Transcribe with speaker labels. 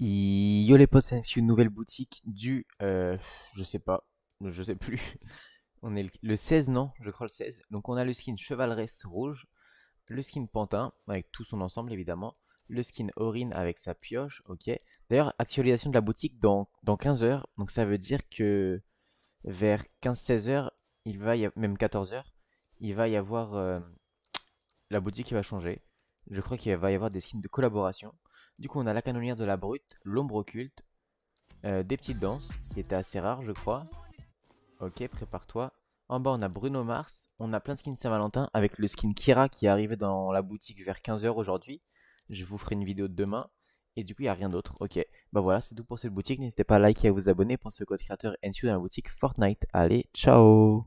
Speaker 1: Yo les potes, c'est une nouvelle boutique du, euh, je sais pas, je sais plus. On est le, le 16, non? Je crois le 16. Donc on a le skin Chevaleresse rouge, le skin Pantin, avec tout son ensemble évidemment, le skin Aurine avec sa pioche, ok. D'ailleurs, actualisation de la boutique dans, dans 15 heures, donc ça veut dire que vers 15-16 heures, il va y même 14 heures, il va y avoir, euh, la boutique qui va changer. Je crois qu'il va y avoir des skins de collaboration. Du coup, on a la canonnière de la brute, l'ombre occulte, euh, des petites danses, qui étaient assez rares, je crois. Ok, prépare-toi. En bas, on a Bruno Mars. On a plein de skins Saint-Valentin avec le skin Kira qui est arrivé dans la boutique vers 15h aujourd'hui. Je vous ferai une vidéo de demain. Et du coup, il n'y a rien d'autre. Ok, bah voilà, c'est tout pour cette boutique. N'hésitez pas à liker et à vous abonner. Pensez au code créateur NSU dans la boutique Fortnite. Allez, ciao